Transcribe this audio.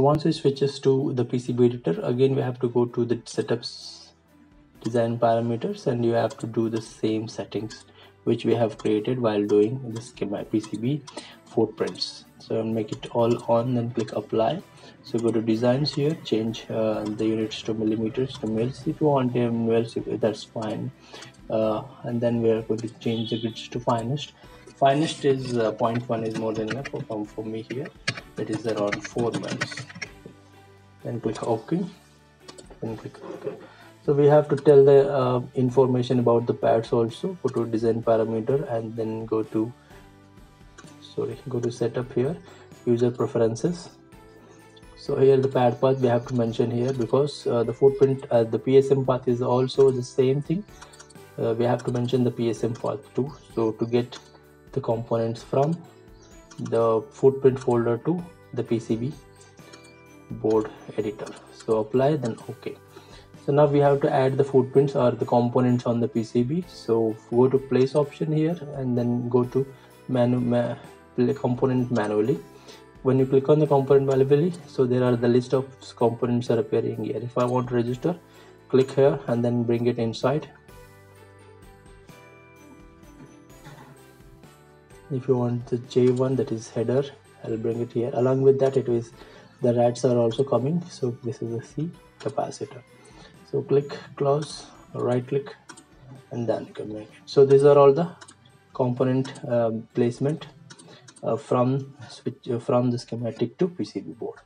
once we switches to the PCB editor again we have to go to the setups design parameters and you have to do the same settings which we have created while doing the schema PCB footprints. So make it all on then click apply. So go to designs here change uh, the units to millimeters to mils. If you want them mils that's fine. Uh, and then we are going to change the grids to finest. Finest is uh, 0.1 is more than enough for, for me here that is around 4 mils then click ok. Then click ok. So we have to tell the uh, information about the pads also. Go to design parameter and then go to sorry go to setup here. User preferences. So here the pad path we have to mention here because uh, the footprint uh, the psm path is also the same thing. Uh, we have to mention the psm path too. So to get the components from the footprint folder to the pcb board editor. So apply then okay. So now we have to add the footprints or the components on the pcb so go to place option here and then go to menu ma component manually. When you click on the component manually so there are the list of components are appearing here. If i want to register click here and then bring it inside if you want the j1 that is header i'll bring it here. Along with that it is the rats are also coming. So this is a c capacitor. So click close right click and then you can make so these are all the component uh, placement uh, from switch uh, from the schematic to PCB board